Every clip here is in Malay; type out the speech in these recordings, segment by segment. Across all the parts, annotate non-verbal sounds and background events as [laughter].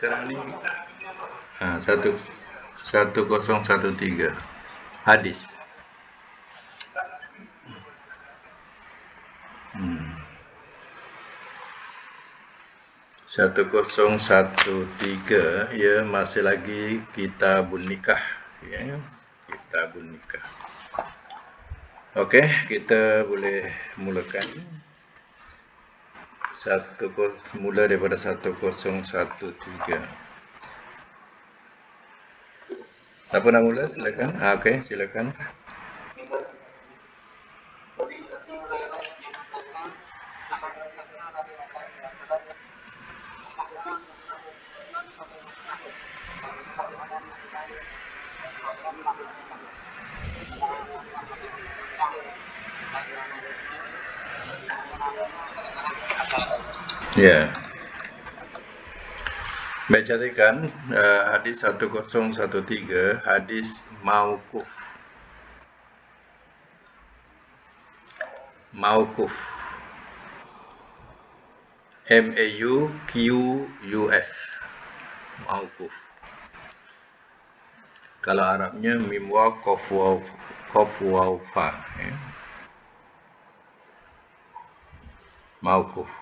sekarang ni? Ha, satu satu kosong satu tiga. Hadis. Hmm. satu kosong satu tiga ya masih lagi kita nikah ya kita nikah. Okey, kita boleh mulakan satu mula daripada satu kosong satu tiga. Siapa nak mula? Silakan. Ah, Okey, silakan. Ya. Baik catatkan uh, hadis 1013 hadis mauquf. Mauquf. M A U Q U F. Mauquf. Kalau Arabnya mim wa qaf wa qaf wa fa. Ya. Mauquf.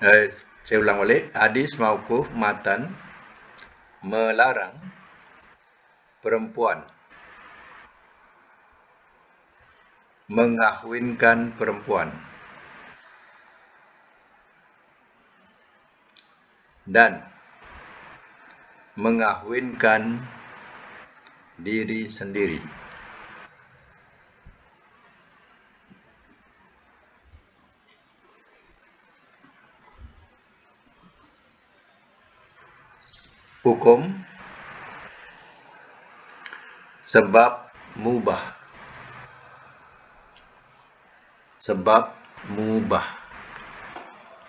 Eh, saya ulang balik. Hadis mauquf matan melarang perempuan. Mengahwinkan perempuan. Dan mengahwinkan diri sendiri. Hukum sebab mubah. Sebab mubah.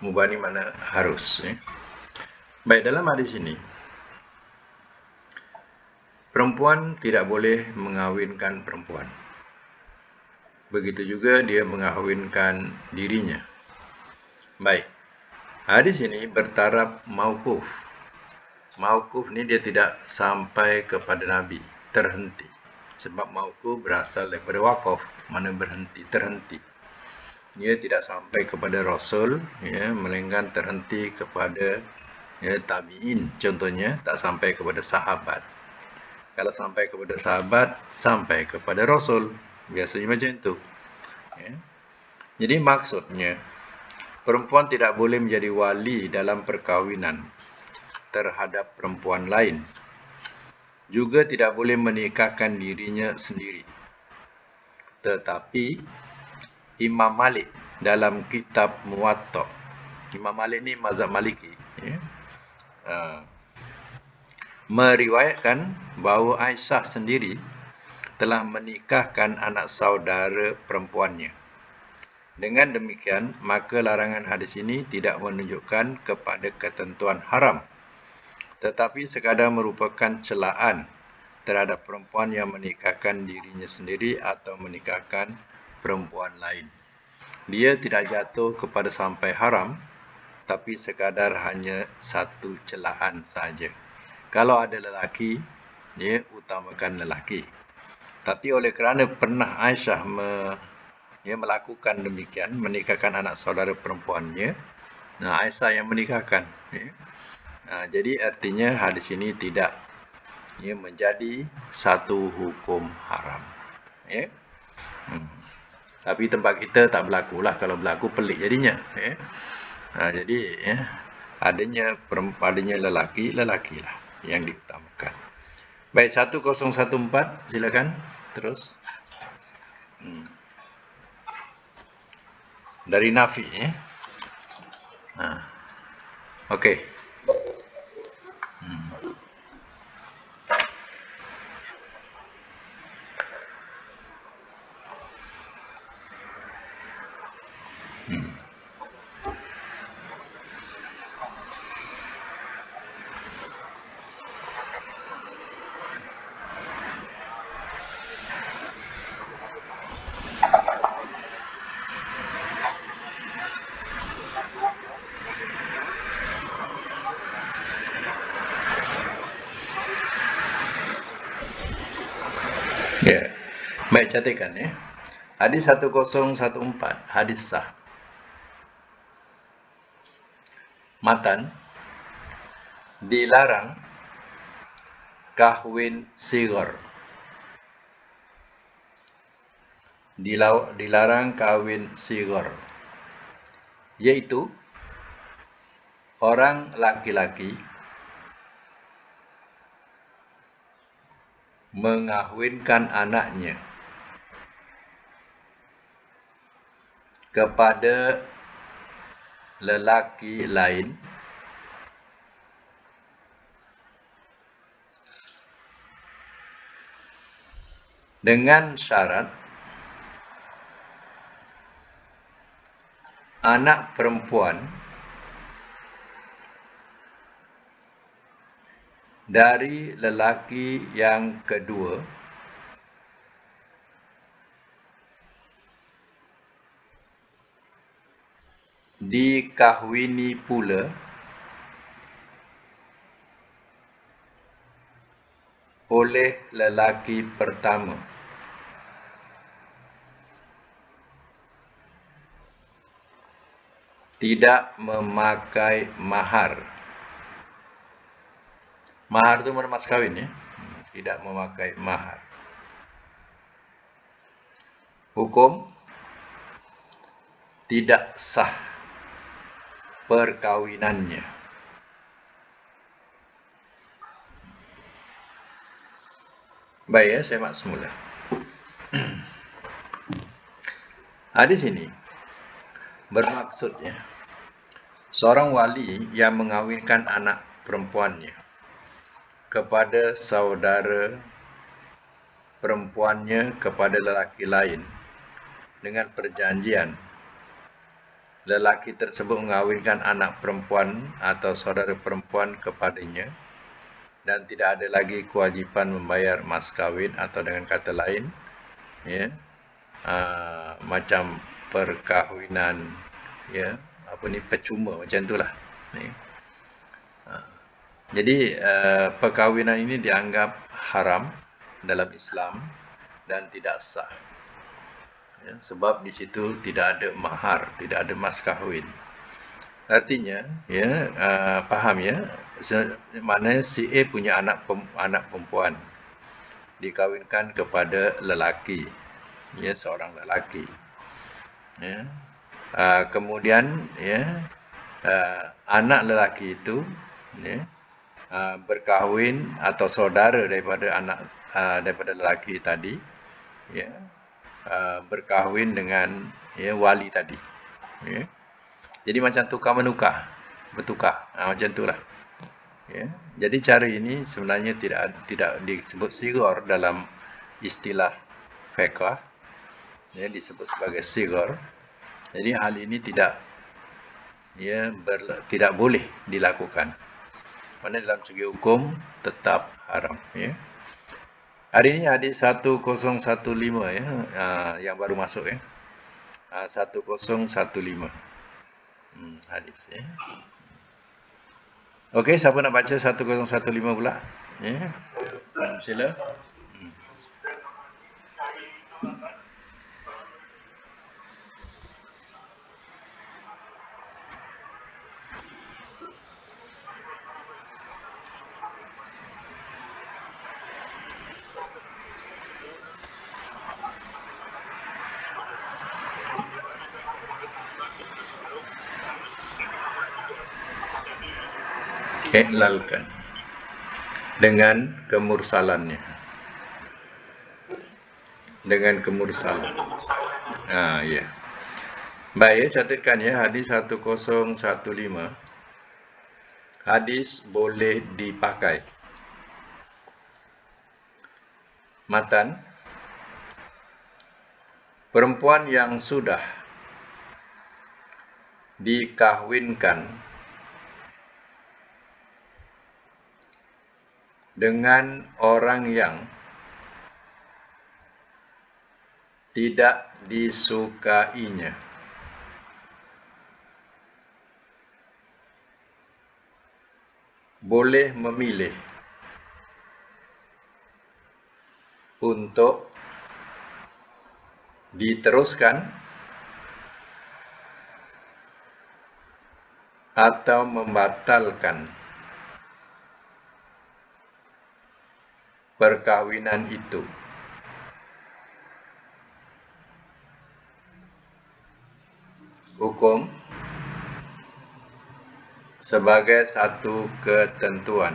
Mubah ni mana harus eh? baik dalam hadis ini perempuan tidak boleh mengawinkan perempuan. Begitu juga dia mengawinkan dirinya. Baik hadis ini bertaraf mauquf Mauquf ni dia tidak sampai kepada Nabi, terhenti. Sebab mauquf berasal daripada waqaf, mana berhenti, terhenti. Dia tidak sampai kepada Rasul, ya, melainkan terhenti kepada ya, tabi'in. Contohnya, tak sampai kepada sahabat. Kalau sampai kepada sahabat, sampai kepada Rasul. Biasanya macam itu. Ya. Jadi maksudnya, perempuan tidak boleh menjadi wali dalam perkahwinan terhadap perempuan lain. Juga tidak boleh menikahkan dirinya sendiri. Tetapi Imam Malik dalam kitab Muwatta. Imam Malik ni mazhab Maliki, ya. Uh, meriwayatkan bahawa Aisyah sendiri telah menikahkan anak saudara perempuannya. Dengan demikian, maka larangan hadis ini tidak menunjukkan kepada ketentuan haram tetapi sekadar merupakan celaan terhadap perempuan yang menikahkan dirinya sendiri atau menikahkan perempuan lain. Dia tidak jatuh kepada sampai haram, tapi sekadar hanya satu celaan saja. Kalau ada lelaki, dia utamakan lelaki. Tapi oleh kerana pernah Aisyah me, ya, melakukan demikian, menikahkan anak saudara perempuannya, nah Aisyah yang menikahkan. Ya. Ha, jadi artinya hadis ini tidak ya, menjadi satu hukum haram. Ya. Hmm. Tapi tempat kita tak berlaku lah. Kalau berlaku pelik jadinya. Ya. Ha, jadi ya, adanya adanya lelaki, lelaki lah yang diutamakan. Baik, 1014 silakan. Terus. Hmm. Dari Nafi. Ya. Ha. Okey. Ya. Baik catatkan ya. Hadis 1014 hadis sah. Matan dilarang kahwin sigar. Dilarang kahwin sigar. Yaitu orang laki-laki mengahwinkan anaknya kepada lelaki lain dengan syarat anak perempuan dari lelaki yang kedua dikahwini pula oleh lelaki pertama. Tidak memakai mahar mahar itu mana mas kawin ya tidak memakai mahar hukum tidak sah perkawinannya. Baik ya, saya mak semula. [clears throat] Hadis ini bermaksudnya seorang wali yang mengawinkan anak perempuannya kepada saudara perempuannya kepada lelaki lain dengan perjanjian lelaki tersebut mengawinkan anak perempuan atau saudara perempuan kepadanya dan tidak ada lagi kewajipan membayar mas kawin atau dengan kata lain ya uh, macam perkahwinan ya apa ni percuma macam itulah ya. Jadi uh, perkahwinan ini dianggap haram dalam Islam dan tidak sah ya, sebab di situ tidak ada mahar, tidak ada mas kahwin. Artinya, ya, uh, faham ya, mana si A punya anak anak perempuan dikawinkan kepada lelaki, ya, seorang lelaki. Ya. Uh, kemudian, ya, uh, anak lelaki itu, ya, uh, berkahwin atau saudara daripada anak uh, daripada lelaki tadi, ya, Uh, berkahwin dengan ya, wali tadi. Ya. Jadi macam tukar menukar, bertukar. Ha, macam itulah. Ya. Jadi cara ini sebenarnya tidak tidak disebut sigar dalam istilah fiqh. Ya, disebut sebagai sigar. Jadi hal ini tidak ya ber, tidak boleh dilakukan. Mana dalam segi hukum tetap haram. Ya. Hari ini hadis 1015 ya, uh, yang baru masuk ya. Uh, 1015. Hmm, hadis ya. Okey, siapa nak baca 1015 pula? Ya. Sila. Hmm. Iklalkan dengan kemursalannya. Dengan kemursalan. Ah ya. Baik ya catatkan ya. Hadis 1015 hadis boleh dipakai. Matan. Perempuan yang sudah dikahwinkan dengan orang yang tidak disukainya. Boleh memilih untuk diteruskan atau membatalkan perkahwinan itu. Hukum sebagai satu ketentuan.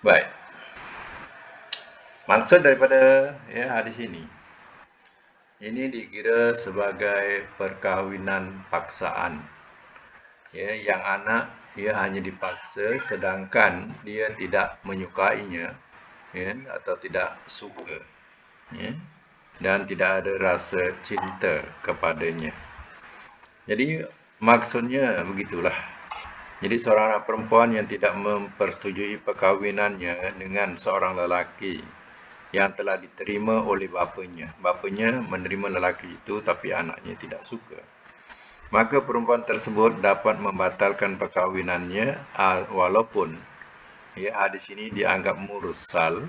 Baik. Maksud daripada ya hadis ini ini dikira sebagai perkahwinan paksaan. Ya, yang anak ia hanya dipaksa sedangkan dia tidak menyukainya ya, atau tidak suka ya, dan tidak ada rasa cinta kepadanya. Jadi maksudnya begitulah. Jadi seorang anak perempuan yang tidak mempersetujui perkahwinannya dengan seorang lelaki yang telah diterima oleh bapanya. Bapanya menerima lelaki itu tapi anaknya tidak suka. Maka perempuan tersebut dapat membatalkan perkahwinannya walaupun ya, hadis ini dianggap mursal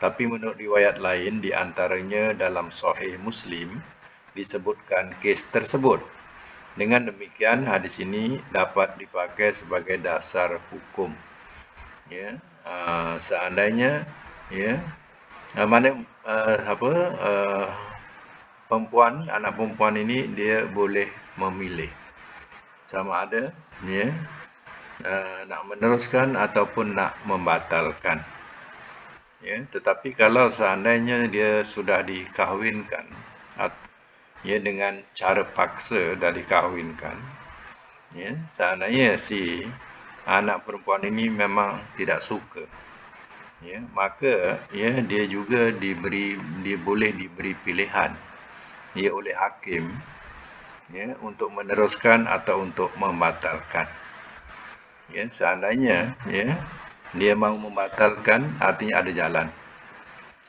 tapi menurut riwayat lain di antaranya dalam Sahih Muslim disebutkan kes tersebut. Dengan demikian hadis ini dapat dipakai sebagai dasar hukum. Ya, uh, seandainya ya uh, mana uh, apa uh, perempuan anak perempuan ini dia boleh memilih. Sama ada ya uh, nak meneruskan ataupun nak membatalkan. Ya tetapi kalau seandainya dia sudah dikahwinkan ya dengan cara paksa dah dikahwinkan ya seandainya si anak perempuan ini memang tidak suka ya maka ya dia juga diberi dia boleh diberi pilihan. Ya oleh hakim ya untuk meneruskan atau untuk membatalkan. Ya seandainya ya dia mahu membatalkan artinya ada jalan.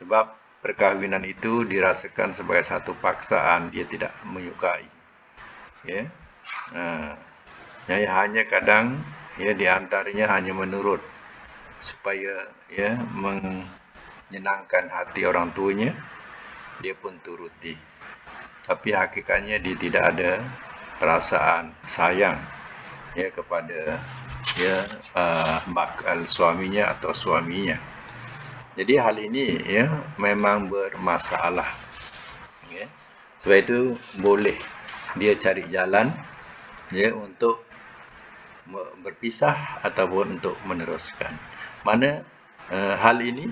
Sebab perkahwinan itu dirasakan sebagai satu paksaan dia tidak menyukai. Ya nah ya hanya kadang ya di antaranya hanya menurut supaya ya menyenangkan hati orang tuanya dia pun turuti tapi hakikatnya dia tidak ada perasaan sayang ya kepada ya uh, bakal suaminya atau suaminya. Jadi hal ini ya memang bermasalah. Ya. Sebab itu boleh dia cari jalan ya untuk berpisah ataupun untuk meneruskan. Mana uh, hal ini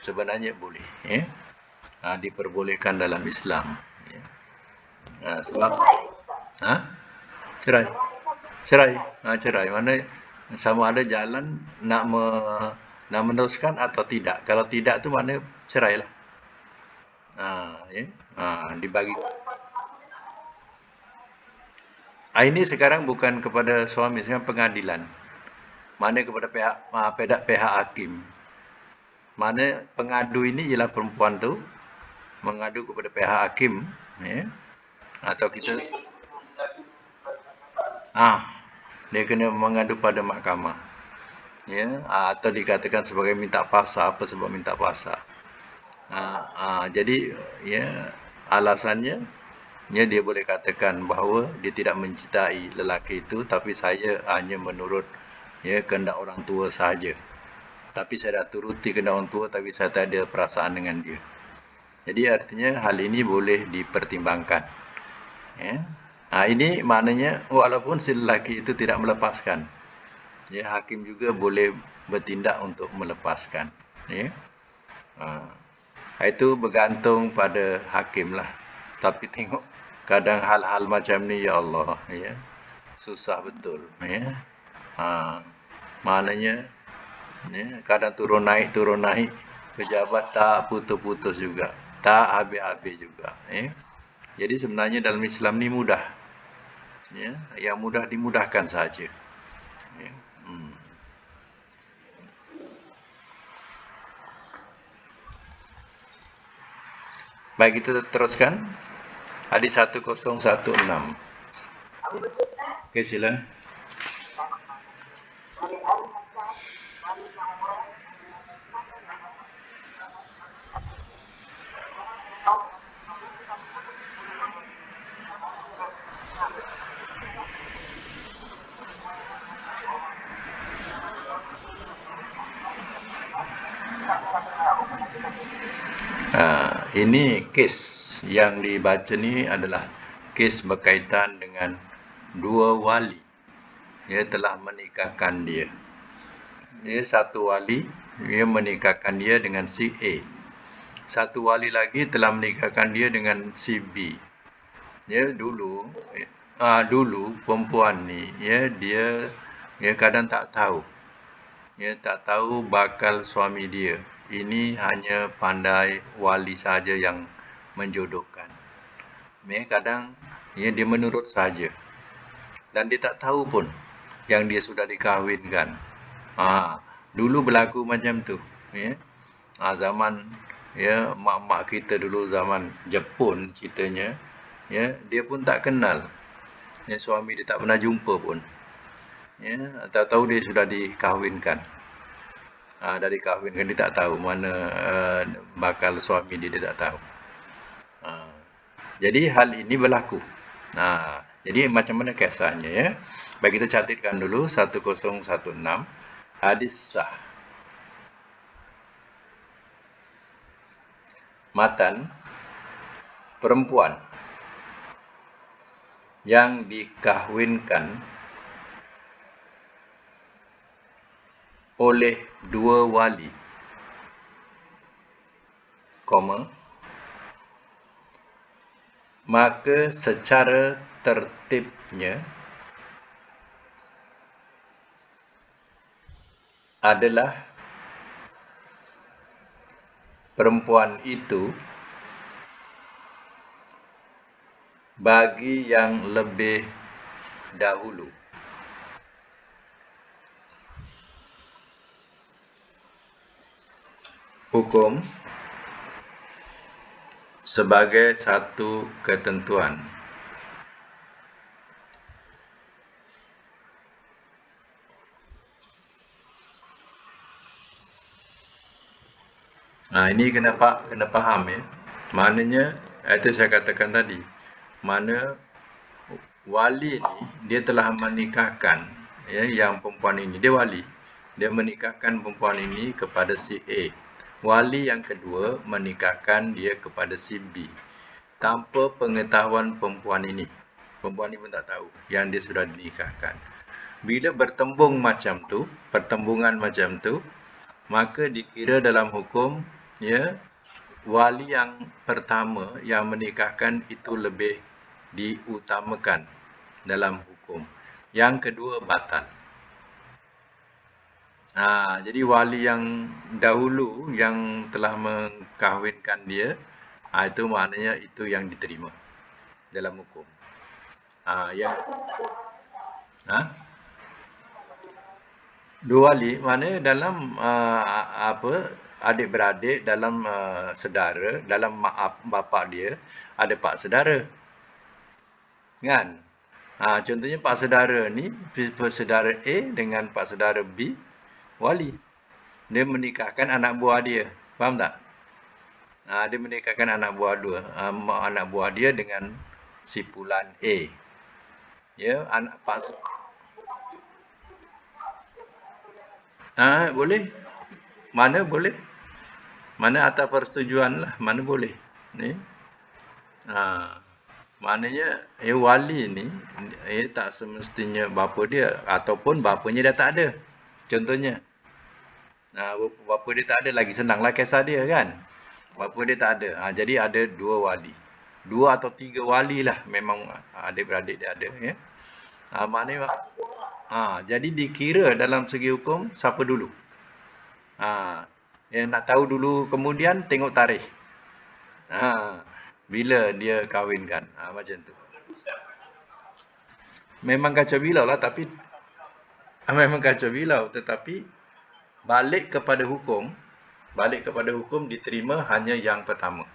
sebenarnya boleh ya. Uh, diperbolehkan dalam Islam ya. Uh, sebab ha? cerai cerai ha, cerai mana sama ada jalan nak me, nak meneruskan atau tidak kalau tidak tu mana cerai lah ha, ya? ha, dibagi ha, ini sekarang bukan kepada suami sekarang pengadilan mana kepada pihak ha, pihak, pihak hakim. Mana pengadu ini ialah perempuan tu mengadu kepada pihak hakim ya? atau kita ah dia kena mengadu pada mahkamah ya. Atau dikatakan sebagai minta pasar apa sebab minta pasar ah, ah, jadi ya alasannya ya dia boleh katakan bahawa dia tidak mencintai lelaki itu tapi saya hanya menurut ya kehendak orang tua sahaja tapi saya dah turuti kehendak orang tua tapi saya tak ada perasaan dengan dia jadi artinya hal ini boleh dipertimbangkan ya Ha, ini maknanya walaupun si lelaki itu tidak melepaskan. Ya, hakim juga boleh bertindak untuk melepaskan. Ya. Ha, itu bergantung pada hakim lah. Tapi tengok kadang hal-hal macam ni ya Allah. Ya. Susah betul. Ya. Ha, maknanya ya, kadang turun naik, turun naik. Pejabat tak putus-putus juga. Tak habis-habis juga. Ya. Jadi sebenarnya dalam Islam ni mudah ya, yang mudah dimudahkan saja. Ya. Hmm. Baik kita teruskan hadis 1016. Okey sila. Ha, ini kes yang dibaca ni adalah kes berkaitan dengan dua wali. Dia telah menikahkan dia. Dia satu wali, dia menikahkan dia dengan si A. Satu wali lagi telah menikahkan dia dengan si B. Ya dulu, uh, dulu perempuan ni, ya dia, dia kadang tak tahu. Dia tak tahu bakal suami dia ini hanya pandai wali saja yang menjodohkan. Me kadang dia menurut saja. Dan dia tak tahu pun yang dia sudah dikahwinkan. Ha, dulu berlaku macam tu, ya. Ha, zaman ya mak-mak kita dulu zaman Jepun ceritanya, ya, dia pun tak kenal. Ya, suami dia tak pernah jumpa pun. Ya, tak tahu dia sudah dikahwinkan uh, dari kahwin kan dia tak tahu mana uh, bakal suami dia, dia tak tahu. Uh, jadi hal ini berlaku. Nah, jadi macam mana kisahnya ya? Baik kita catatkan dulu 1016 hadis sah. Matan perempuan yang dikahwinkan oleh dua wali koma maka secara tertibnya adalah perempuan itu bagi yang lebih dahulu hukum sebagai satu ketentuan. Nah, ini kena pak kena faham ya. Maknanya itu saya katakan tadi. Mana wali ni dia telah menikahkan ya yang perempuan ini dia wali. Dia menikahkan perempuan ini kepada si A wali yang kedua menikahkan dia kepada si B tanpa pengetahuan perempuan ini. Perempuan ini pun tak tahu yang dia sudah dinikahkan. Bila bertembung macam tu, pertembungan macam tu, maka dikira dalam hukum ya wali yang pertama yang menikahkan itu lebih diutamakan dalam hukum. Yang kedua batal. Ha, jadi wali yang dahulu yang telah mengkahwinkan dia, ha, itu maknanya itu yang diterima dalam hukum. Ha, yang ha? Dua wali mana dalam uh, apa adik-beradik dalam uh, sedara, dalam mak bapa dia ada pak sedara. Kan? Ha, contohnya pak sedara ni, saudara A dengan pak sedara B, wali. Dia menikahkan anak buah dia. Faham tak? Ha, dia menikahkan anak buah dua. Ha, anak buah dia dengan si pulan A. Ya, anak pas. Ha, boleh? Mana boleh? Mana atas persetujuan lah. Mana boleh? Ni. Ha, maknanya, eh, wali ni, eh, tak semestinya bapa dia. Ataupun bapanya dah tak ada. Contohnya. Nah, bapa dia tak ada lagi senanglah kisah dia kan. Bapa dia tak ada. Ha, jadi ada dua wali. Dua atau tiga wali lah memang adik-beradik dia ada ya. Ha, maknanya ha, jadi dikira dalam segi hukum siapa dulu. Ha, yang nak tahu dulu kemudian tengok tarikh. Ha, bila dia kahwinkan. Ha, macam tu. Memang kacau bilau lah tapi [laughs] memang kacau bilau tetapi balik kepada hukum balik kepada hukum diterima hanya yang pertama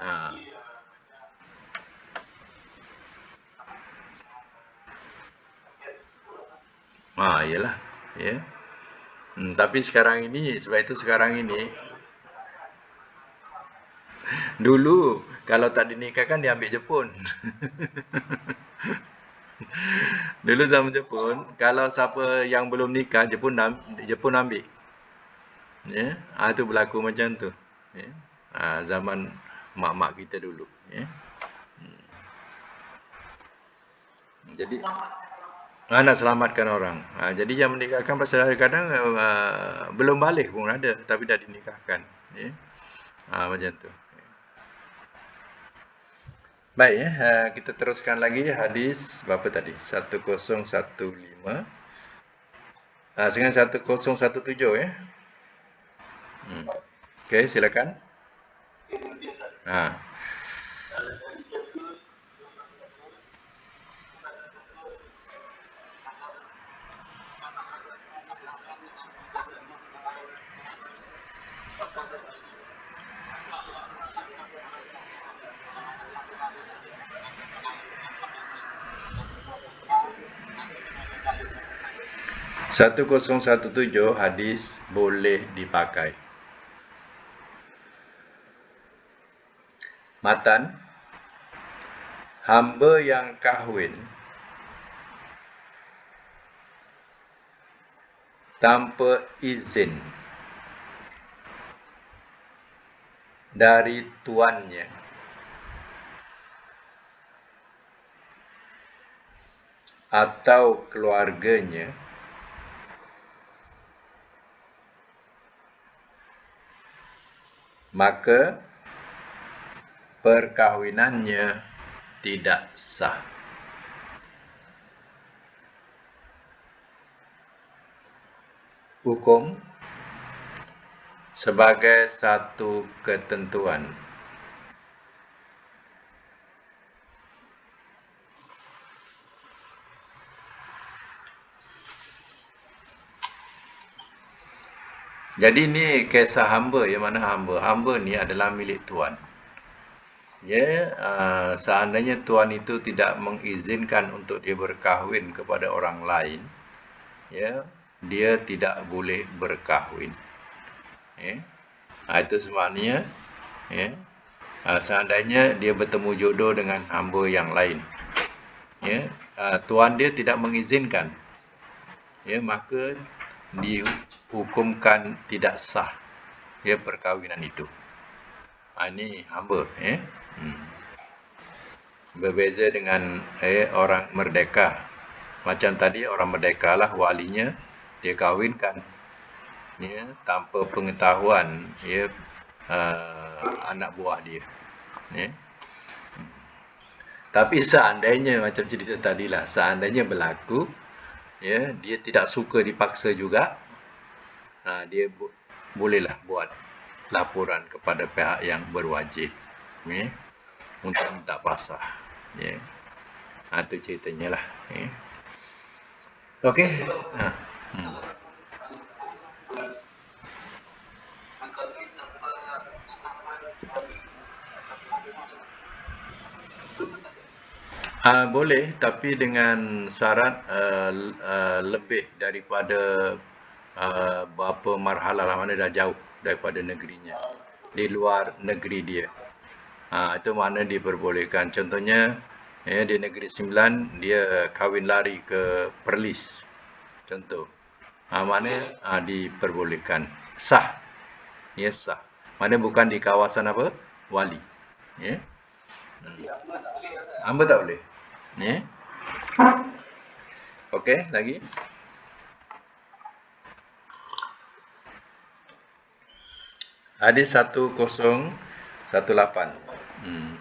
ha ha iyalah ya hmm, tapi sekarang ini sebab itu sekarang ini dulu kalau tak dinikahkan dia ambil Jepun [laughs] Dulu zaman Jepun, kalau siapa yang belum nikah, Jepun Jepun ambil. Ya, ha, itu berlaku macam tu. Ya. Ha, zaman mak-mak kita dulu. Ya. Hmm. Jadi ha, nak selamatkan orang. Ha, jadi yang menikahkan pasal kadang uh, belum balik pun ada tapi dah dinikahkan. Ya. Ha, macam tu. Baik ya, uh, kita teruskan lagi hadis berapa tadi? 1015. Ah uh, dengan 1017 ya. Hmm. Okey, silakan. Ha. Satu kosong satu tujuh hadis boleh dipakai. Matan Hamba yang kahwin Tanpa izin Dari tuannya Atau keluarganya Maka perkahwinannya tidak sah. Hukum sebagai satu ketentuan. Jadi ini kisah hamba yang mana hamba. Hamba ni adalah milik tuan ya uh, seandainya tuan itu tidak mengizinkan untuk dia berkahwin kepada orang lain ya dia tidak boleh berkahwin. Ya uh, itu sebenarnya ya uh, seandainya dia bertemu jodoh dengan hamba yang lain ya uh, tuan dia tidak mengizinkan. Ya maka dihukumkan tidak sah ya perkahwinan itu ha, ini hamba eh Hmm. Berbeza dengan eh, orang merdeka. Macam tadi orang merdeka lah walinya dia kahwinkan ya, tanpa pengetahuan ya, uh, anak buah dia. Ya. Tapi seandainya macam cerita tadi lah, seandainya berlaku, ya, dia tidak suka dipaksa juga, uh, dia bu bolehlah buat laporan kepada pihak yang berwajib. Ya untuk minta pasrah. Ya. Ha, ceritanya lah. Ya. Okey. Ha. Hmm. Uh, boleh tapi dengan syarat uh, uh, lebih daripada uh, berapa marhalah lah mana dah jauh daripada negerinya. Di luar negeri dia. Ha, itu mana diperbolehkan. Contohnya ya, di negeri Sembilan dia kahwin lari ke Perlis. Contoh. Ha, mana ha, diperbolehkan. Sah. Ya sah. Mana bukan di kawasan apa? Wali. Ya. Hmm. hamba tak boleh ya okey lagi. Hadis 1018 Hmm.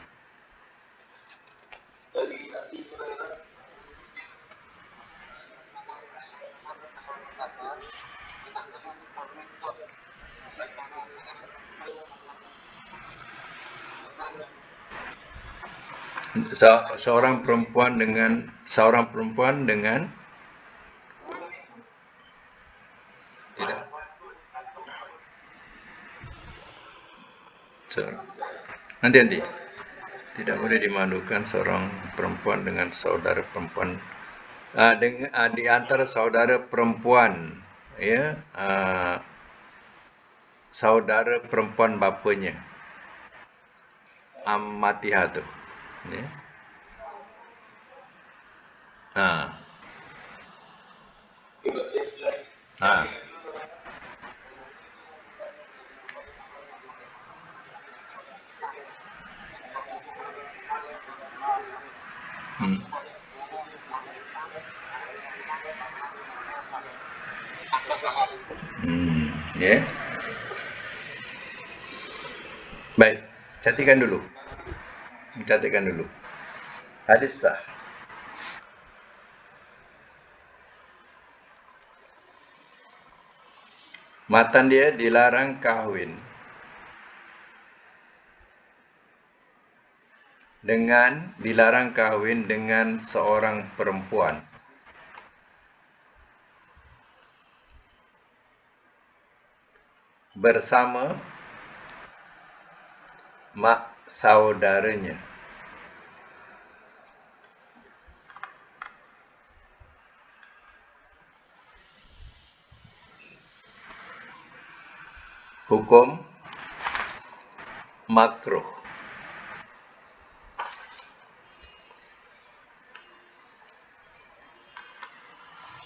Seorang perempuan dengan seorang perempuan dengan tidak. Nanti nanti. Tidak boleh dimandukan seorang perempuan dengan saudara perempuan. Uh, dengan uh, di antara saudara perempuan ya uh, saudara perempuan bapanya. Amatiha tu Ya. Ha. Ha. Hmm. Hmm. Ya. Yeah. Baik, cantikkan dulu. Catatkan dulu. Hadis sah. Matan dia dilarang kahwin dengan dilarang kahwin dengan seorang perempuan bersama mak saudaranya. hukum makruh.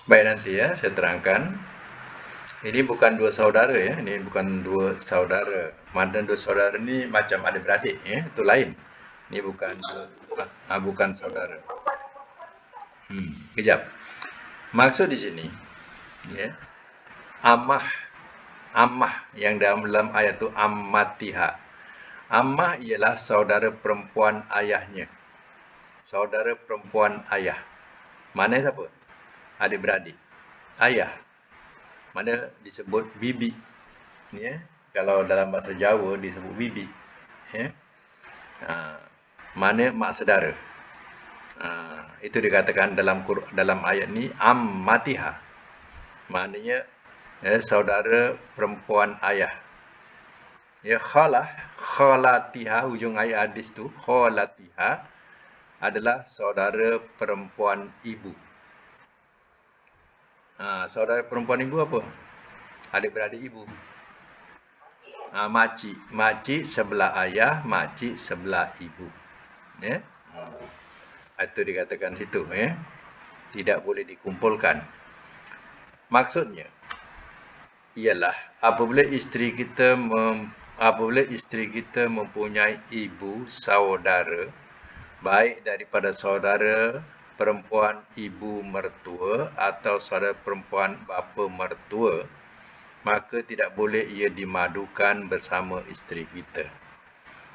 Baik nanti ya, saya terangkan. Ini bukan dua saudara ya, ini bukan dua saudara. Mana dua saudara ini macam adik-beradik ya, itu lain. Ini bukan ah, bukan saudara. Hmm, kejap. Maksud di sini ya. Amah Ammah yang dalam, ayat itu ammatiha. Ammah ialah saudara perempuan ayahnya. Saudara perempuan ayah. Mana siapa? Adik-beradik. Ayah. Mana disebut bibi. Ya. Kalau dalam bahasa Jawa disebut bibi. Ya. Ha. Mana mak saudara. Ha. Itu dikatakan dalam dalam ayat ni ammatiha. Maknanya ya, saudara perempuan ayah. Ya khalah, khalatiha ujung ayat hadis tu, khalatiha adalah saudara perempuan ibu. Ha, saudara perempuan ibu apa? Adik-beradik ibu. Ha, makcik. Makcik sebelah ayah, makcik sebelah ibu. Ya? Ha. Itu dikatakan situ. Ya? Tidak boleh dikumpulkan. Maksudnya, ialah apabila isteri kita mem, apabila isteri kita mempunyai ibu saudara baik daripada saudara perempuan ibu mertua atau saudara perempuan bapa mertua maka tidak boleh ia dimadukan bersama isteri kita.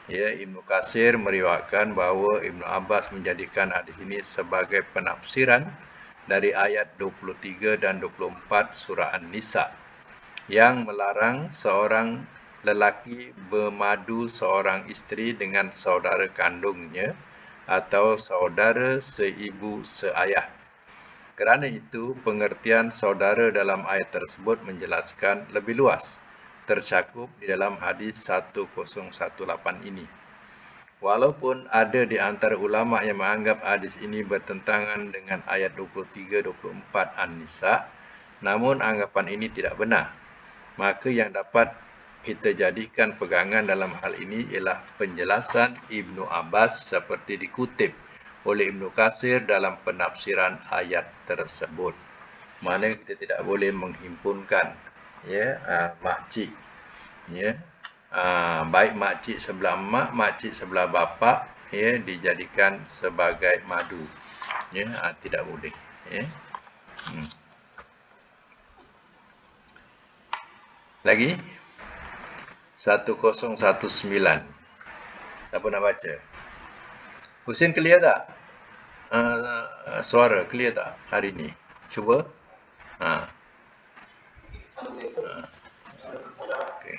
Ya Ibnu Kasir meriwayatkan bahawa Ibnu Abbas menjadikan hadis ini sebagai penafsiran dari ayat 23 dan 24 surah An-Nisa yang melarang seorang lelaki bermadu seorang isteri dengan saudara kandungnya atau saudara seibu seayah. Kerana itu, pengertian saudara dalam ayat tersebut menjelaskan lebih luas tercakup di dalam hadis 1018 ini. Walaupun ada di antara ulama yang menganggap hadis ini bertentangan dengan ayat 23-24 An-Nisa, namun anggapan ini tidak benar maka yang dapat kita jadikan pegangan dalam hal ini ialah penjelasan Ibnu Abbas seperti dikutip oleh Ibnu Kasir dalam penafsiran ayat tersebut. Mana kita tidak boleh menghimpunkan ya uh, makcik ya uh, baik makcik sebelah mak makcik sebelah bapa ya dijadikan sebagai madu ya uh, tidak boleh ya hmm. Lagi? 1019. Siapa nak baca? Husin clear tak? Uh, suara clear tak hari ni? Cuba. Ha. Uh. Okay.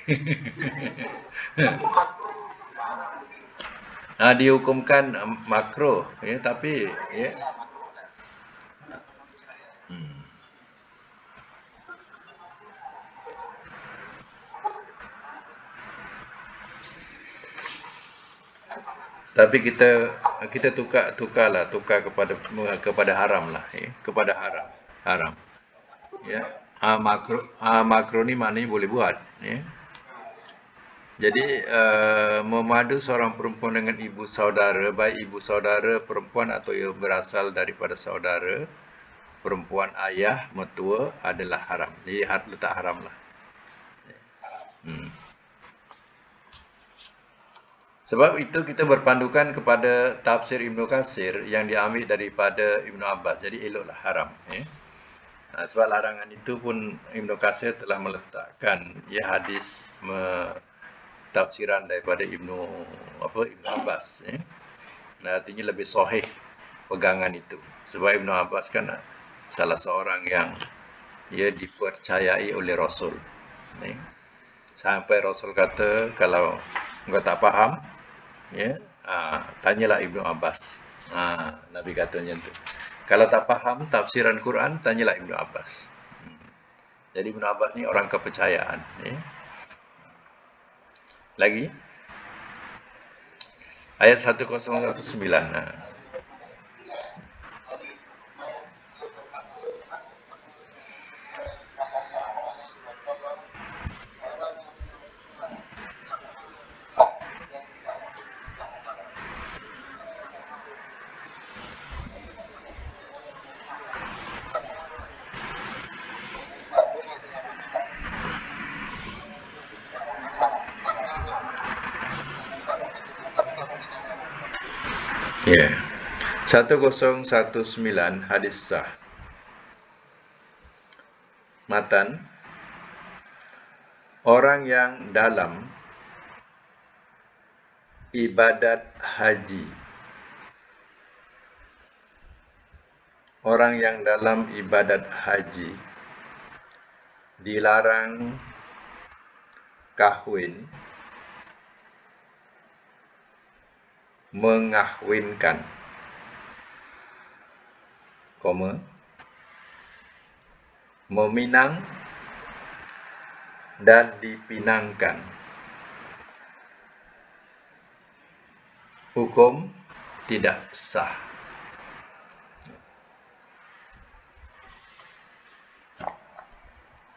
ha, [laughs] dihukumkan makro ya tapi ya tapi kita kita tukar tukarlah tukar kepada kepada haram lah ya kepada haram haram. Ya. Ha, makro ha, makro ni maknanya boleh buat ya. Jadi uh, memadu seorang perempuan dengan ibu saudara baik ibu saudara perempuan atau ia berasal daripada saudara perempuan ayah mertua adalah haram. Jadi letak haram lah. Hmm. Sebab itu kita berpandukan kepada tafsir Ibn Qasir yang diambil daripada Ibn Abbas. Jadi eloklah haram. Ya. Nah, sebab larangan itu pun Ibn Qasir telah meletakkan ya hadis me, tafsiran daripada Ibn, apa, Ibn Abbas. Ya. Nah, artinya lebih sahih pegangan itu. Sebab Ibn Abbas kan salah seorang yang ia dipercayai oleh Rasul. Ya. Sampai Rasul kata kalau engkau tak faham, ya. Ha, tanyalah Ibnu Abbas. Ha, Nabi kata macam tu. Kalau tak faham tafsiran Quran tanyalah Ibnu Abbas. Hmm. jadi Ibnu Abbas ni orang kepercayaan ya. Lagi? Ayat 1019 ha. Ya. Yeah. 1019 hadis sah. Matan orang yang dalam ibadat haji. Orang yang dalam ibadat haji dilarang kahwin mengahwinkan koma meminang dan dipinangkan. Hukum tidak sah.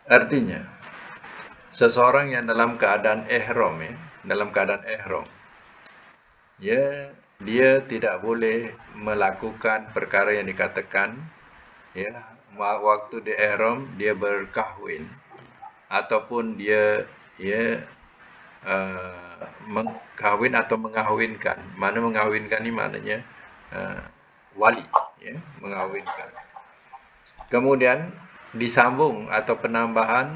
Artinya seseorang yang dalam keadaan ihram ya dalam keadaan ihram ya dia tidak boleh melakukan perkara yang dikatakan ya waktu di ihram dia berkahwin. Ataupun dia ya uh, mengkahwin atau mengahwinkan. Mana mengahwinkan ni maknanya uh, wali ya mengahwinkan. Kemudian disambung atau penambahan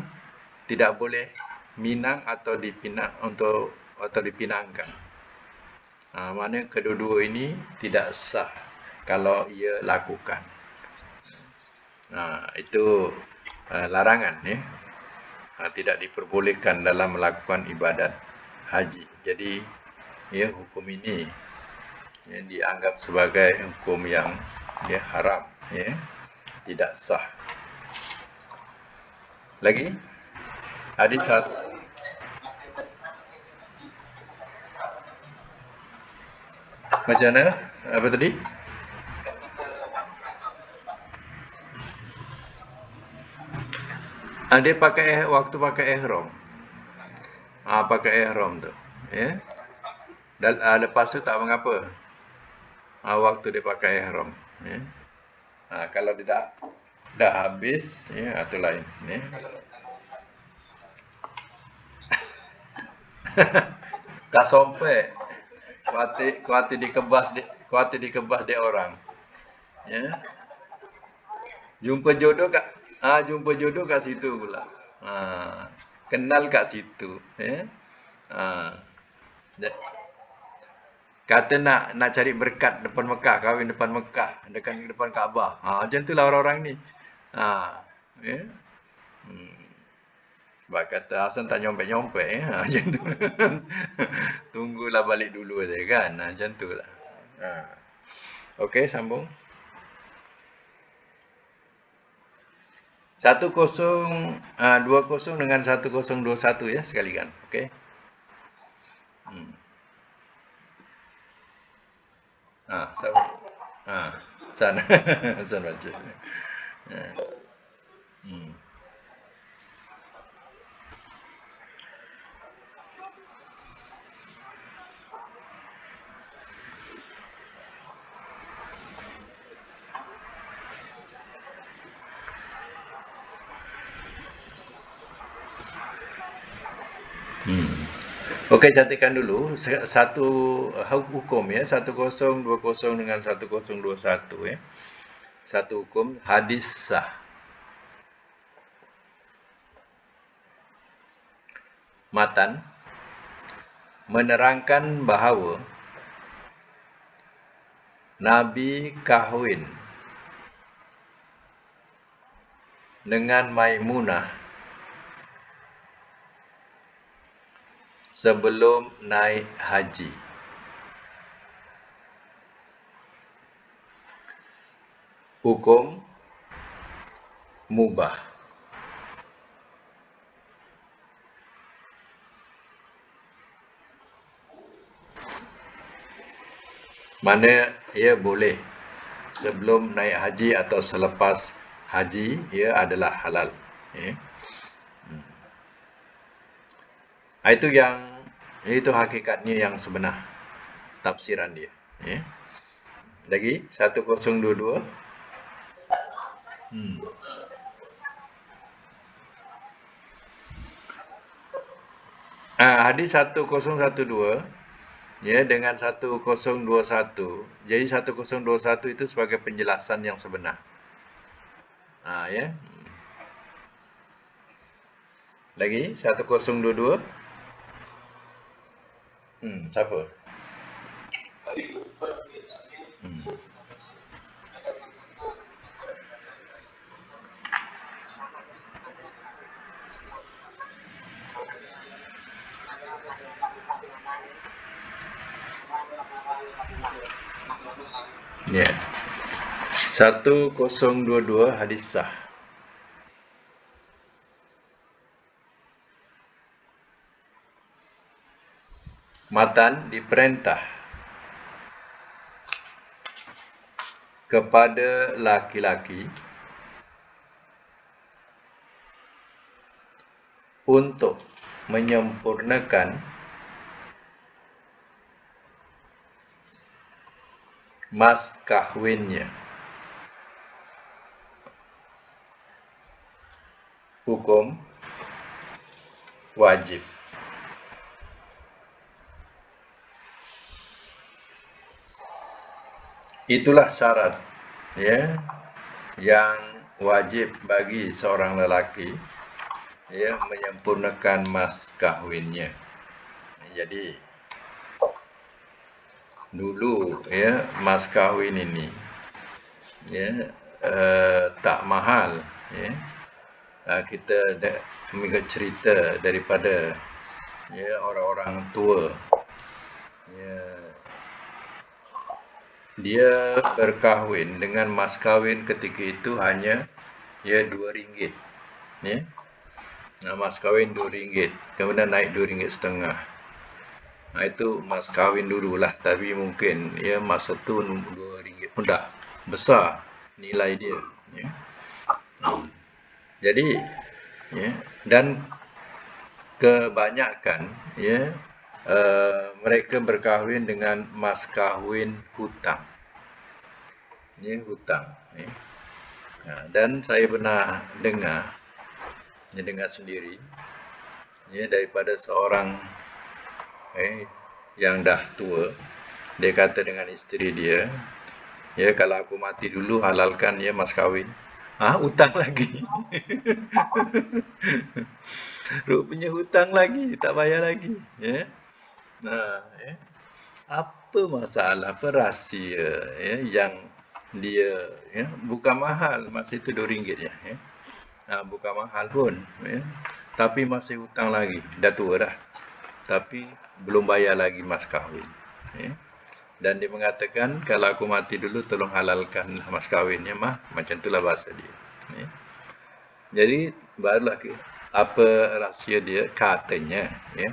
tidak boleh minang atau dipinang untuk atau dipinangkan Ha, mana kedua-dua ini tidak sah kalau ia lakukan. Ha, itu uh, larangan ya. Ha, tidak diperbolehkan dalam melakukan ibadat haji. Jadi ya hukum ini ya, dianggap sebagai hukum yang ya haram ya. Tidak sah. Lagi hadis satu Macam mana? Apa tadi? Ah, dia pakai waktu pakai ihram. Ah, pakai ihram tu. Ya. Dan ah, lepas tu tak mengapa. Ah, waktu dia pakai ihram. Ya. Ah, kalau dia dah, dah habis, ya, atau lain. Ya. [laughs] tak sampai kuatir kuatir dikebas di kuatir dikebas dia orang. Ya. Jumpa jodoh kat ha, jumpa jodoh kat situ pula. Ha kenal kat situ ya. Ha. Kata nak nak cari berkat depan Mekah kahwin depan Mekah dekat depan Kaabah. Ha macam itulah orang-orang ni. Ha ya. Hmm. Sebab kata Hasan tak nyompet-nyompet ya. [laughs] Ha, macam tu. [laughs] Tunggulah balik dulu saja kan. Ha, macam tu lah. Ha. Okey, sambung. Satu kosong, ha, dua kosong dengan satu kosong dua satu ya sekali kan. Okey. Hmm. Ha, sama. Ha, sana. [laughs] sana baca. Ha. Hmm. Okey, catatkan dulu satu hukum ya, 1020 dengan 1021 ya. Satu hukum hadis sah. Matan menerangkan bahawa Nabi kahwin dengan Maimunah sebelum naik haji. Hukum mubah. Mana ia boleh sebelum naik haji atau selepas haji ia adalah halal. Ya. Ah, itu yang itu hakikatnya yang sebenar tafsiran dia ya lagi 1022 hmm Ah, hadis 1012 ya dengan 1021. Jadi 1021 itu sebagai penjelasan yang sebenar. Ah ya. Lagi 1022 Siapa? Hmm. Ya. Yeah. 1022 hadis sah. Matan diperintah kepada laki-laki untuk menyempurnakan mas kahwinnya. Hukum wajib. Itulah syarat ya yang wajib bagi seorang lelaki ya menyempurnakan mas kahwinnya. Jadi dulu ya mas kahwin ini ya uh, tak mahal ya. Uh, kita mengikut cerita daripada ya orang-orang tua ya dia berkahwin dengan mas kahwin ketika itu hanya ya dua ringgit. Ya. Nah, mas kahwin dua ringgit. Kemudian naik dua ringgit setengah. Nah itu mas kahwin dulu lah tapi mungkin ya masa tu dua ringgit pun dah besar nilai dia ya. Jadi ya dan kebanyakan ya uh, mereka berkahwin dengan mas kahwin hutang. Ini hutang. Ya. Nah, dan saya pernah dengar, ya, dengar sendiri, ya, daripada seorang eh, yang dah tua, dia kata dengan isteri dia, ya kalau aku mati dulu halalkan ya mas kahwin. Ah, hutang [laughs] lagi. Rupanya hutang lagi, tak bayar lagi. Ya. Nah, eh. apa masalah apa rahsia ya yang dia ya bukan mahal masa itu RM2 ya. ya. Nah, bukan mahal pun ya. Tapi masih hutang lagi, dah tua dah. Tapi belum bayar lagi mas kahwin. Ya. Dan dia mengatakan kalau aku mati dulu tolong halalkan mas kahwinnya mah macam itulah bahasa dia. Ya. Jadi barulah apa rahsia dia katanya ya.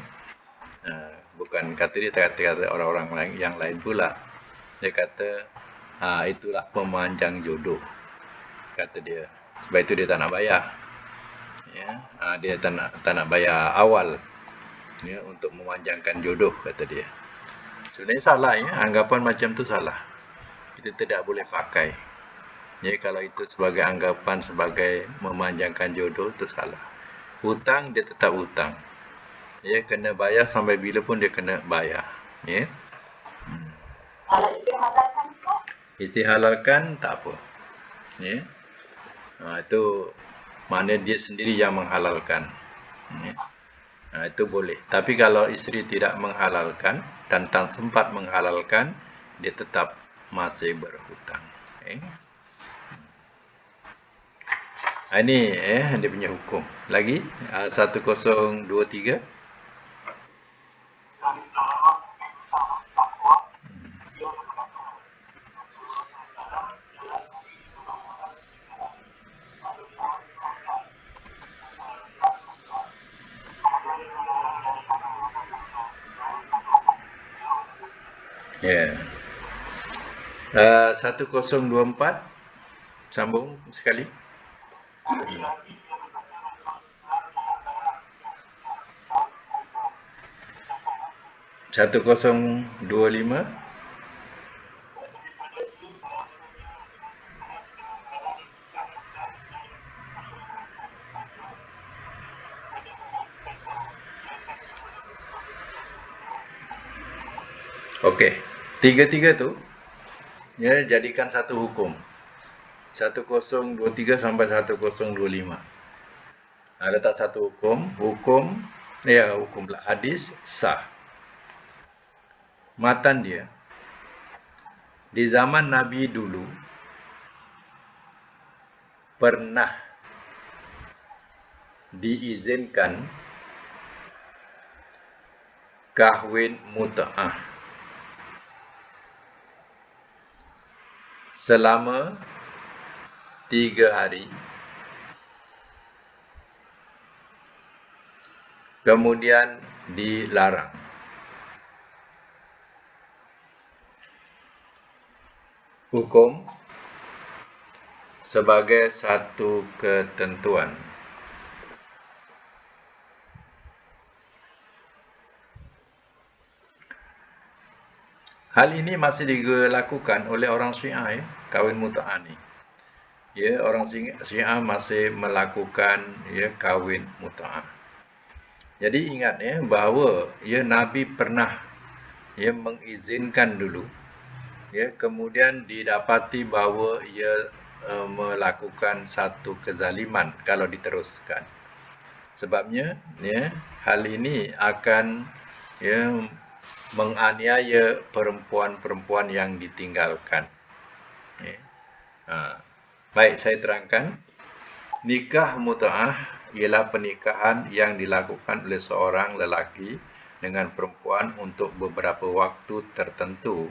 Nah, bukan kata dia kata kata orang-orang lain yang lain pula. Dia kata ha, itulah pemanjang jodoh kata dia. Sebab itu dia tak nak bayar. Ya ha, dia tak nak tak nak bayar awal ya untuk memanjangkan jodoh kata dia. Sebenarnya salah ya. Anggapan macam tu salah. Kita tidak boleh pakai. Ya kalau itu sebagai anggapan sebagai memanjangkan jodoh itu salah. Hutang dia tetap hutang Ya, kena bayar sampai bila pun dia kena bayar. Ya. Hmm. Istihalalkan tak apa. Ya. Ha, itu mana dia sendiri yang menghalalkan. Ya. Ha, itu boleh. Tapi kalau isteri tidak menghalalkan dan tak sempat menghalalkan, dia tetap masih berhutang. Eh. Ha, ini eh dia punya hukum. Lagi uh, 1023 1024 sambung sekali. Satu kosong dua lima. Okey, tiga-tiga tu ya jadikan satu hukum. 1023 sampai 1025. Ha, letak satu hukum, hukum ya hukum pula hadis sah. Matan dia di zaman Nabi dulu pernah diizinkan kahwin mut'ah selama tiga hari. Kemudian dilarang. Hukum sebagai satu ketentuan. Hal ini masih dilakukan oleh orang Syiah ya, kahwin muta'ah ni ya orang Syiah masih melakukan ya kahwin mutaah. Jadi ingat ya bahawa ya Nabi pernah ya mengizinkan dulu ya kemudian didapati bahawa ia uh, melakukan satu kezaliman kalau diteruskan. Sebabnya ya hal ini akan ya menganiaya perempuan-perempuan yang ditinggalkan. Ha. Baik, saya terangkan. Nikah muta'ah ialah pernikahan yang dilakukan oleh seorang lelaki dengan perempuan untuk beberapa waktu tertentu.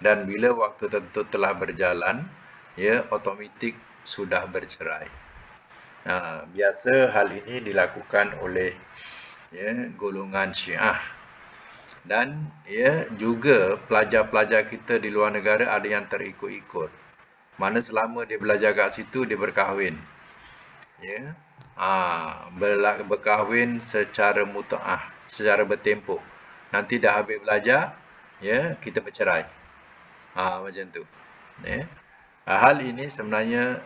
Dan bila waktu tertentu telah berjalan, ya otomatik sudah bercerai. Nah, biasa hal ini dilakukan oleh ya, golongan syiah. Dan ya, juga pelajar-pelajar kita di luar negara ada yang terikut-ikut. Mana selama dia belajar kat situ dia berkahwin. Ya. Ha, berkahwin secara mutaah secara bertempoh nanti dah habis belajar ya kita bercerai. Ha, macam tu. Ya. Hal ini sebenarnya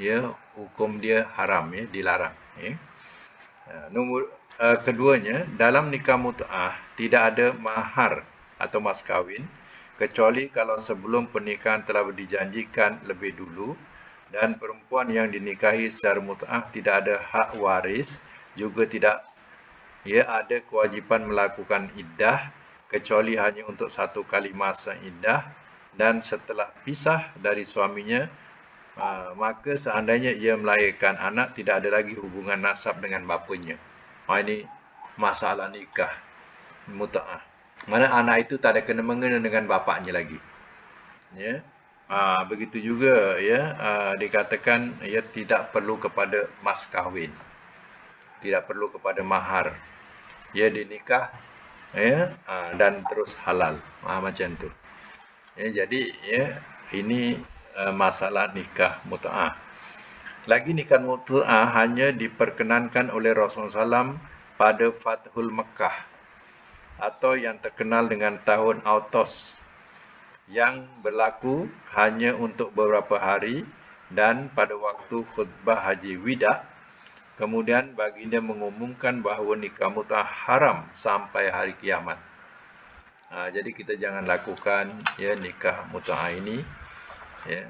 ya hukum dia haram ya dilarang ya. Ha, nombor uh, keduanya dalam nikah mutaah tidak ada mahar atau mas kahwin kecuali kalau sebelum pernikahan telah dijanjikan lebih dulu dan perempuan yang dinikahi secara mut'ah tidak ada hak waris juga tidak ia ada kewajipan melakukan iddah kecuali hanya untuk satu kali masa iddah dan setelah pisah dari suaminya ah, maka seandainya ia melahirkan anak tidak ada lagi hubungan nasab dengan bapanya. Ini masalah nikah mut'ah. Mana anak itu tak ada kena mengena dengan bapaknya lagi. Ya. Ha, begitu juga ya ha, dikatakan ia tidak perlu kepada mas kahwin. Tidak perlu kepada mahar. Ya dinikah ya ha, dan terus halal. Ha, macam tu. Ya, jadi ya ini uh, masalah nikah mutaah. Lagi nikah mutaah hanya diperkenankan oleh Rasulullah SAW pada Fathul Mekah atau yang terkenal dengan tahun autos yang berlaku hanya untuk beberapa hari dan pada waktu khutbah haji wida Kemudian baginda mengumumkan bahawa nikah mut'ah haram sampai hari kiamat. Ha, jadi kita jangan lakukan ya nikah mut'ah ini. Ya.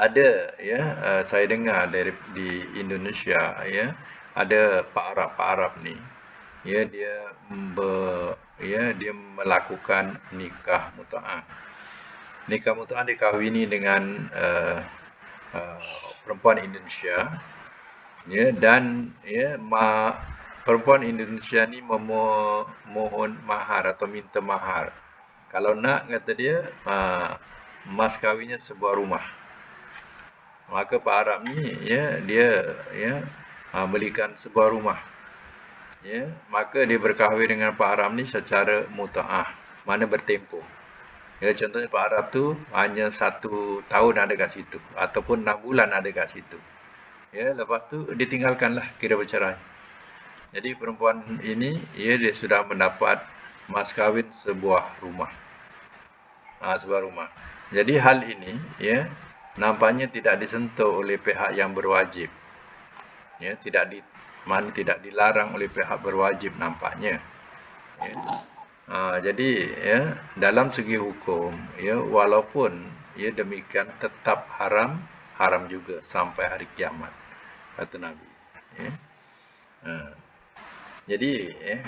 Ada ya. Uh, saya dengar dari di Indonesia ya. Ada Pak Arab Pak Arab ni. Ya dia ber, ya dia melakukan nikah mut'ah. Nikah mut'ah dikahwini dengan uh, uh, perempuan Indonesia. Ya dan ya ma perempuan Indonesia ni memohon mahar atau minta mahar. Kalau nak kata dia uh, mas kahwinnya sebuah rumah maka Pak Arab ni ya dia ya uh, belikan sebuah rumah. Ya maka dia berkahwin dengan Pak Arab ni secara mutaah mana bertempoh ya contohnya Pak Arab tu hanya satu tahun ada kat situ ataupun enam bulan ada kat situ. Ya lepas tu ditinggalkanlah kira bercerai. Jadi perempuan ini ya dia sudah mendapat mas kahwin sebuah rumah. Ha, sebuah rumah. Jadi hal ini ya nampaknya tidak disentuh oleh pihak yang berwajib ya tidak di mana tidak dilarang oleh pihak berwajib nampaknya ya. Ha, jadi ya dalam segi hukum ya walaupun ya demikian tetap haram haram juga sampai hari kiamat kata Nabi ya. Ha. jadi ya.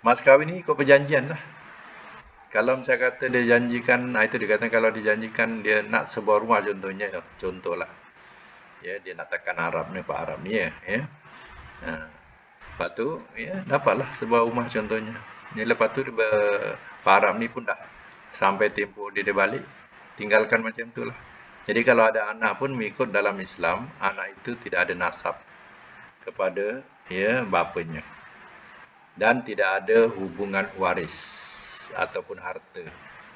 mas kahwin ni ikut perjanjian lah kalau saya kata dia janjikan ha, itu dikatakan kalau dijanjikan dia nak sebuah rumah contohnya contohlah ya dia nak tekan Arab ni Pak Arab ni ya, ya. Ha. lepas tu ya dapatlah sebuah rumah contohnya ya, lepas tu Pak Arab ni pun dah sampai tempoh dia, dia balik tinggalkan macam tu lah jadi kalau ada anak pun mengikut dalam Islam, anak itu tidak ada nasab kepada ya bapanya. Dan tidak ada hubungan waris ataupun harta.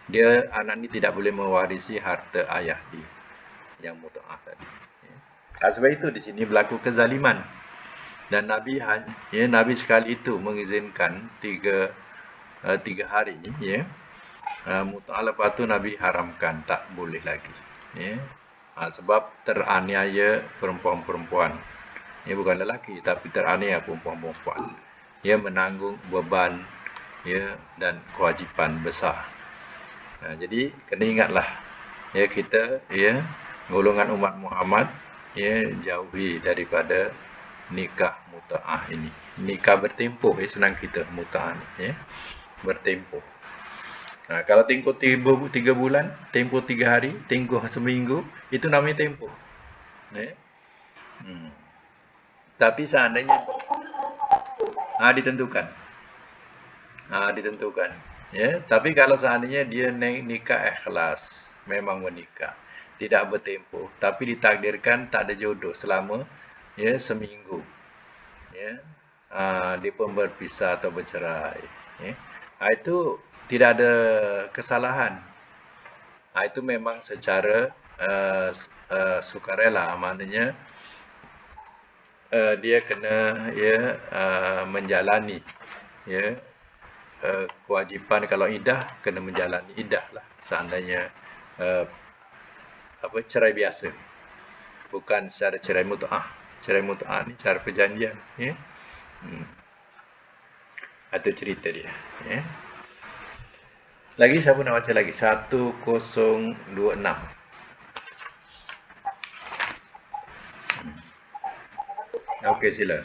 Dia anak ini tidak boleh mewarisi harta ayah dia yang mutaah tadi. Ya. Sebab itu di sini berlaku kezaliman. Dan Nabi ya Nabi sekali itu mengizinkan tiga uh, tiga hari ya. Uh, mutaah lepas tu Nabi haramkan tak boleh lagi ya. Ha, sebab teraniaya perempuan-perempuan. Ia bukan lelaki tapi teraniaya perempuan-perempuan. Ia menanggung beban ya dan kewajipan besar. Ha, jadi kena ingatlah ya kita ya golongan umat Muhammad ya jauhi daripada nikah mutaah ini. Nikah bertempoh ya senang kita mutaah ya bertempoh. Ha, kalau tempoh tiga, tiga bulan, tempoh tiga hari, tempoh seminggu, itu namanya tempoh. Ya. Hmm. Tapi seandainya ha, ditentukan. Ha, ditentukan. Ya, tapi kalau seandainya dia nikah ikhlas, memang menikah, tidak bertempoh, tapi ditakdirkan tak ada jodoh selama ya seminggu. Ya. Ha, dia pun berpisah atau bercerai. Ya. Ha, itu tidak ada kesalahan. Ha, itu memang secara uh, uh, sukarela, maknanya uh, dia kena ya uh, menjalani ya uh, kewajipan kalau idah kena menjalani idah lah seandainya uh, apa cerai biasa bukan secara cerai mutaah cerai mutaah ni cara perjanjian ya hmm. atau cerita dia ya lagi siapa nak baca lagi? 1026. Okey, sila.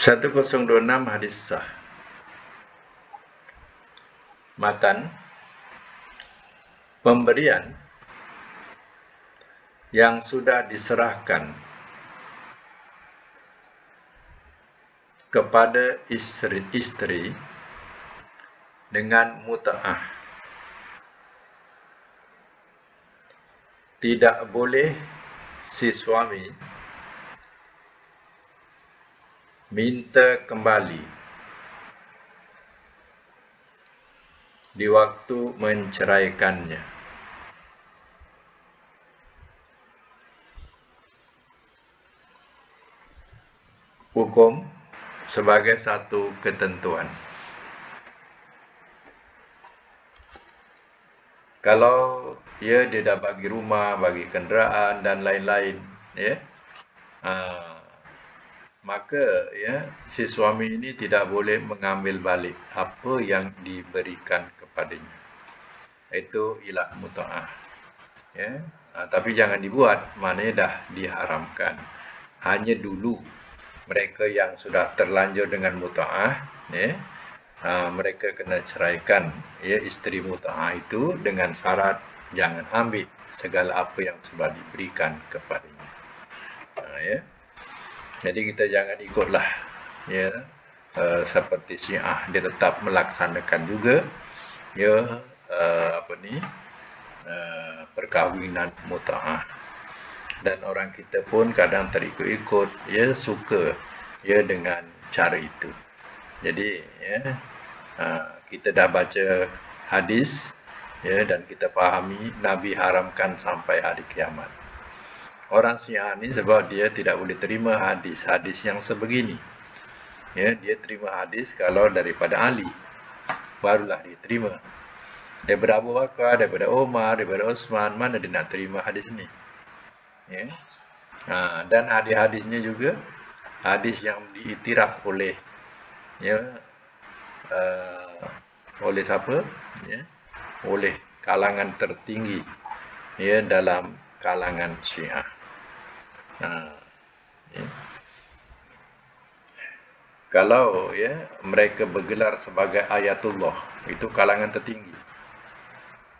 Satu kosong dua enam hadis sah. Matan pemberian yang sudah diserahkan kepada istri-istri dengan muta'ah. Tidak boleh si suami minta kembali di waktu menceraikannya. Hukum sebagai satu ketentuan. Kalau ya dia dah bagi rumah, bagi kenderaan dan lain-lain, ya. Uh, maka ya si suami ini tidak boleh mengambil balik apa yang diberikan kepadanya. Itu ialah mutaah. Ya. Uh, tapi jangan dibuat, maknanya dah diharamkan. Hanya dulu mereka yang sudah terlanjur dengan mutaah, ya, uh, mereka kena ceraikan ya isteri mutaah itu dengan syarat jangan ambil segala apa yang sudah diberikan kepadanya. Uh, ya. Jadi kita jangan ikutlah ya. Uh, seperti Syiah dia tetap melaksanakan juga ya uh, apa ni uh, perkahwinan mutaah dan orang kita pun kadang terikut-ikut ya suka ya dengan cara itu. Jadi ya kita dah baca hadis ya dan kita fahami nabi haramkan sampai hari kiamat orang Syiah ni sebab dia tidak boleh terima hadis-hadis yang sebegini. Ya dia terima hadis kalau daripada Ali. Barulah dia terima. Daripada Abu Bakar daripada Umar daripada Osman mana dia nak terima hadis ni? Ya. Ha, dan hadis-hadisnya juga hadis yang diiktiraf oleh ya uh, oleh siapa? Ya oleh kalangan tertinggi ya dalam kalangan Syiah. Ha, ya. Kalau ya mereka bergelar sebagai ayatullah itu kalangan tertinggi.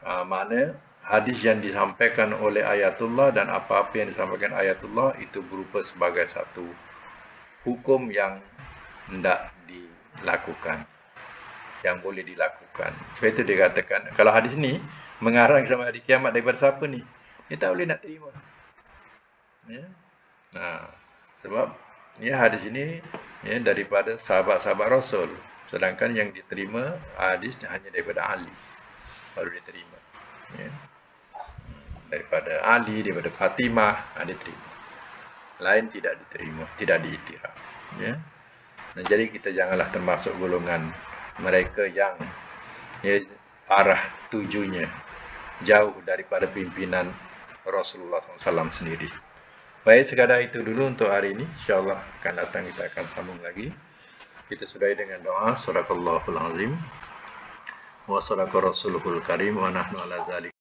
Ha, mana hadis yang disampaikan oleh ayatullah dan apa-apa yang disampaikan ayatullah itu berupa sebagai satu hukum yang tidak dilakukan yang boleh dilakukan. Sebab itu dia katakan kalau hadis ni mengarang sama hari kiamat daripada siapa ni? Dia tak boleh nak terima. Ya nah sebab ya hadis ini ya daripada sahabat-sahabat rasul sedangkan yang diterima hadis hanya daripada Ali baru diterima ya daripada Ali, daripada Fatimah, ha, terima. Lain tidak diterima, tidak diiktiraf. Ya. Dan jadi kita janganlah termasuk golongan mereka yang ya, arah tujunya jauh daripada pimpinan Rasulullah SAW sendiri. Baik, sekadar itu dulu untuk hari ini. InsyaAllah akan datang kita akan sambung lagi. Kita sudahi dengan doa. Surakallahul azim. Wa surakur rasulul karim. Wa nahnu ala zalik.